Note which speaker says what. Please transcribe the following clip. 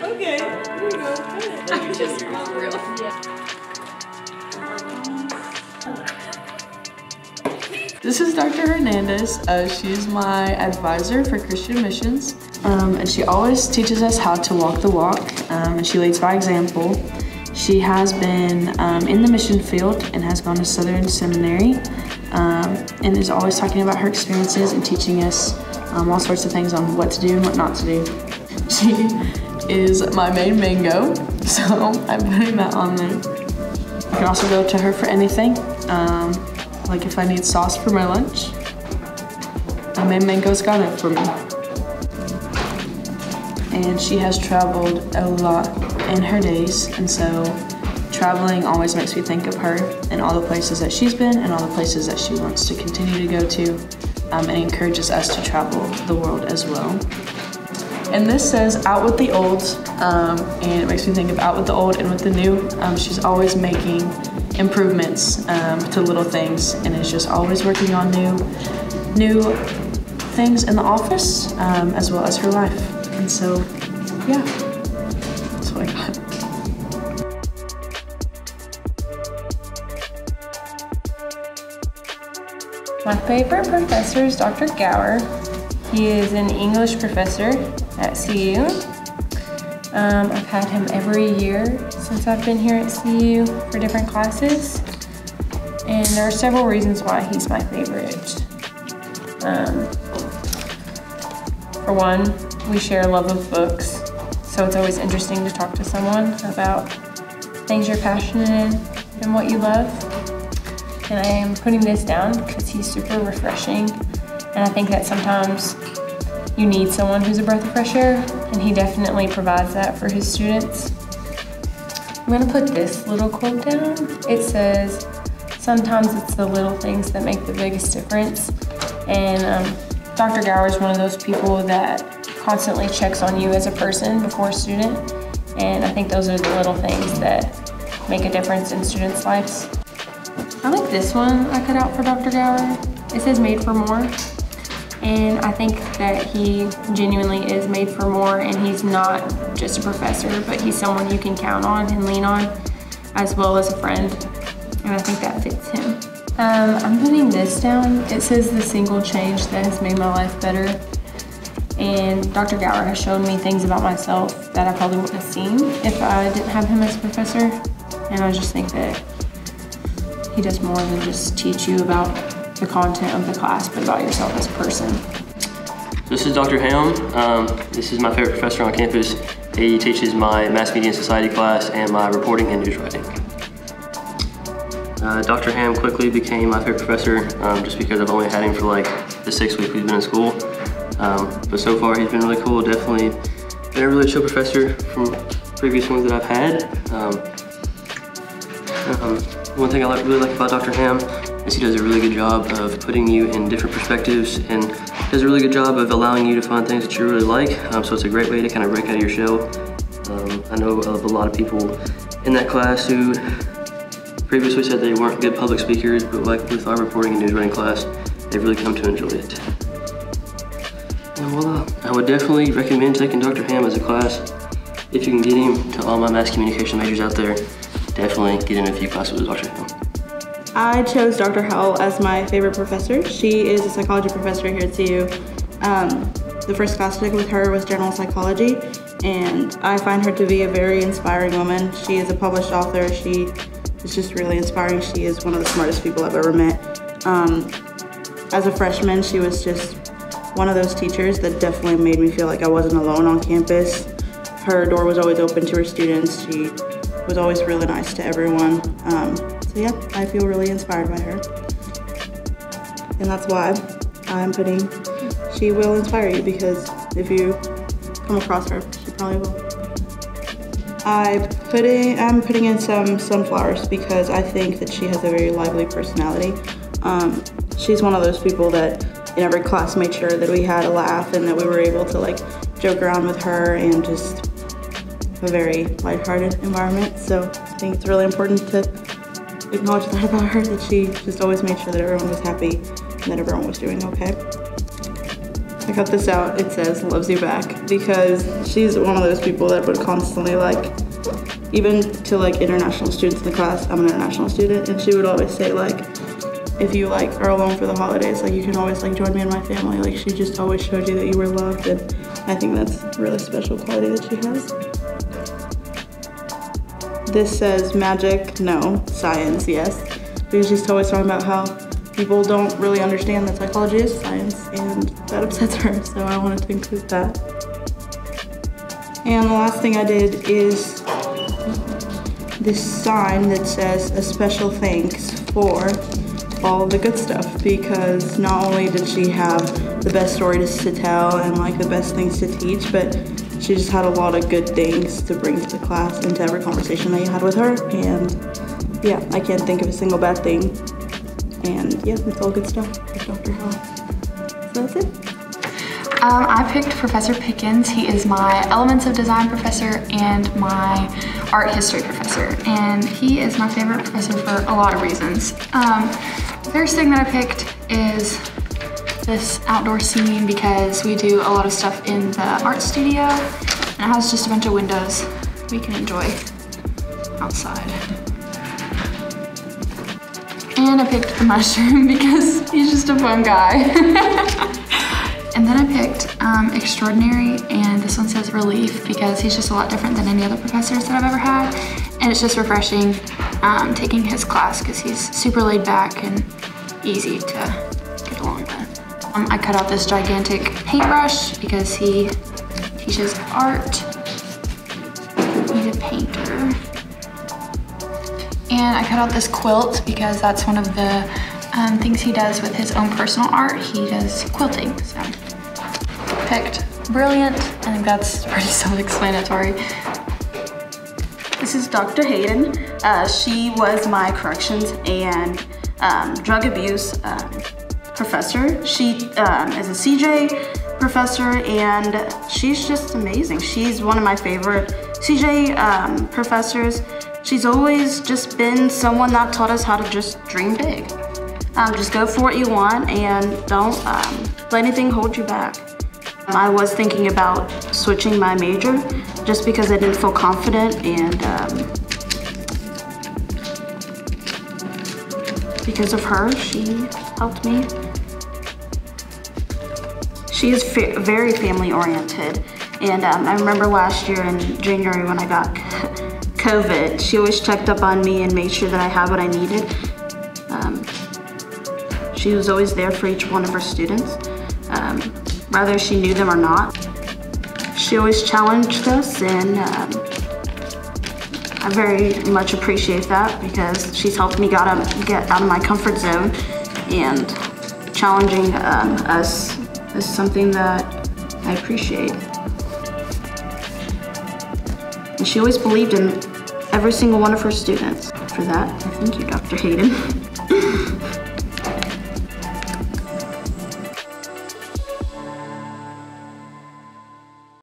Speaker 1: okay, here you go.
Speaker 2: Just.
Speaker 3: This is Dr. Hernandez. Uh, she's my advisor for Christian Missions. Um, and she always teaches us how to walk the walk, um, and she leads by example. She has been um, in the mission field and has gone to Southern Seminary um, and is always talking about her experiences and teaching us um, all sorts of things on what to do and what not to do. She is my main mango, so I'm putting that on there. You can also go to her for anything. Um, like if I need sauce for my lunch, my main mango's got it for me. And she has traveled a lot in her days, and so traveling always makes me think of her and all the places that she's been and all the places that she wants to continue to go to, um, and encourages us to travel the world as well. And this says out with the old, um, and it makes me think of out with the old and with the new. Um, she's always making improvements um, to little things and is just always working on new, new things in the office um, as well as her life. And so, yeah, that's what I got.
Speaker 4: My favorite professor is Dr. Gower. He is an English professor at CU. Um, I've had him every year since I've been here at CU for different classes. And there are several reasons why he's my favorite. Um, for one, we share a love of books, so it's always interesting to talk to someone about things you're passionate in and what you love. And I am putting this down because he's super refreshing. And I think that sometimes you need someone who's a breath of fresh air, and he definitely provides that for his students. I'm gonna put this little quote down. It says, sometimes it's the little things that make the biggest difference. And um, Dr. Gower is one of those people that constantly checks on you as a person before a student. And I think those are the little things that make a difference in students' lives. I like this one I cut out for Dr. Gower. It says made for more. And I think that he genuinely is made for more and he's not just a professor, but he's someone you can count on and lean on as well as a friend. And I think that fits him. Um, I'm putting this down. It says the single change that has made my life better. And Dr. Gower has shown me things about myself that I probably wouldn't have seen if I didn't have him as a professor. And I just think that he does more than just teach you about the content of the class, but about yourself as a person.
Speaker 5: This is Dr. Ham. Um, this is my favorite professor on campus. He teaches my Mass Media and Society class and my reporting and news writing. Uh, Dr. Ham quickly became my favorite professor um, just because I've only had him for like the six weeks we've been in school. Um, but so far he's been really cool, definitely been a really chill professor from previous ones that I've had. Um, um, one thing I really like about Dr. Ham is he does a really good job of putting you in different perspectives and does a really good job of allowing you to find things that you really like. Um, so it's a great way to kind of break out of your shell. Um, I know of a lot of people in that class who previously said they weren't good public speakers, but like with our reporting and news writing class, they've really come to enjoy it. And voila, I would definitely recommend taking Dr. Ham as a class. If you can get him to all my mass communication majors out there, definitely get in a few classes with Dr. Ham.
Speaker 6: I chose Dr. Howell as my favorite professor. She is a psychology professor here at CU. Um, the first class I took with her was general psychology, and I find her to be a very inspiring woman. She is a published author. She is just really inspiring. She is one of the smartest people I've ever met. Um, as a freshman, she was just one of those teachers that definitely made me feel like I wasn't alone on campus. Her door was always open to her students. She was always really nice to everyone. Um, so yeah, I feel really inspired by her. And that's why I'm putting, she will inspire you because if you come across her, she probably will. I put in, I'm putting in some sunflowers because I think that she has a very lively personality. Um, she's one of those people that in every class made sure that we had a laugh and that we were able to like joke around with her and just a very lighthearted environment. So I think it's really important to acknowledge that about her, that she just always made sure that everyone was happy and that everyone was doing okay. I cut this out. It says loves you back because she's one of those people that would constantly like, even to like international students in the class. I'm an international student, and she would always say like, if you like are alone for the holidays, like you can always like join me in my family. Like she just always showed you that you were loved, and I think that's a really special quality that she has. This says magic, no. Science, yes. Because she's always talking about how people don't really understand that psychology is science, and that upsets her, so I wanted to include that. And the last thing I did is this sign that says a special thanks for all the good stuff because not only did she have the best stories to tell and like the best things to teach, but she just had a lot of good things to bring to the class and to every conversation that you had with her. And yeah, I can't think of a single bad thing. And yeah, it's all good stuff Dr. Howell. So that's it.
Speaker 2: Um, I picked Professor Pickens. He is my Elements of Design professor and my art history professor. And he is my favorite professor for a lot of reasons. Um, the first thing that I picked is this outdoor scene because we do a lot of stuff in the art studio and it has just a bunch of windows we can enjoy outside. And I picked the mushroom because he's just a fun guy. and then I picked um, Extraordinary, and this one says Relief because he's just a lot different than any other professors that I've ever had. And it's just refreshing um, taking his class because he's super laid back and easy to. Um, I cut out this gigantic paintbrush because he teaches art. He's a painter. And I cut out this quilt because that's one of the um, things he does with his own personal art. He does quilting, so picked brilliant. I think that's pretty self-explanatory.
Speaker 7: This is Dr. Hayden. Uh, she was my corrections and um, drug abuse um, professor. She um, is a CJ professor and she's just amazing. She's one of my favorite CJ um, professors. She's always just been someone that taught us how to just dream big. Um, just go for what you want and don't um, let anything hold you back. I was thinking about switching my major just because I didn't feel confident and um, because of her, she helped me. She is fa very family oriented and um, I remember last year in January when I got COVID, she always checked up on me and made sure that I had what I needed. Um, she was always there for each one of her students, um, whether she knew them or not. She always challenged us and um, I very much appreciate that because she's helped me get out, get out of my comfort zone and challenging um, us is something that I appreciate. And she always believed in every single one of her students. For that, I thank you, Dr. Hayden.